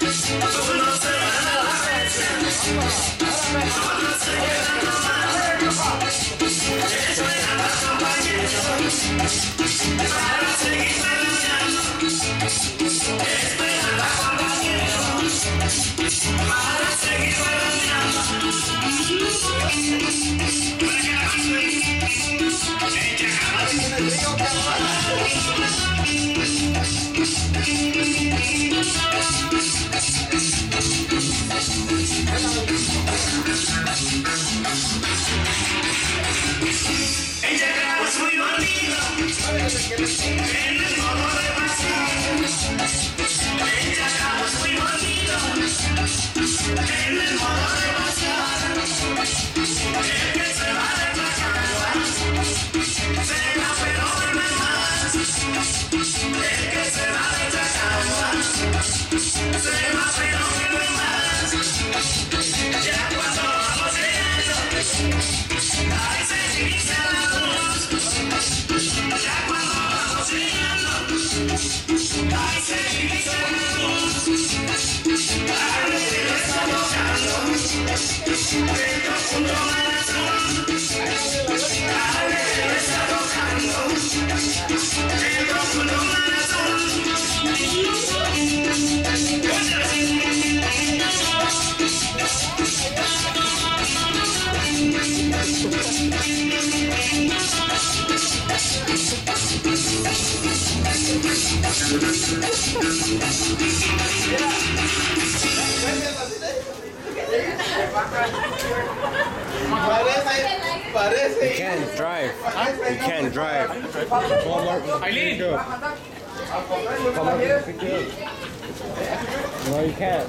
Uno se El chacao es muy bonito en el modo de pasar. El chacao es muy bonito en el modo de pasar. El que se va de Chacao se va pero duerme más. El que se va de Chacao se llegando, ahí You can't drive. You can't drive. Eileen! No, you can't.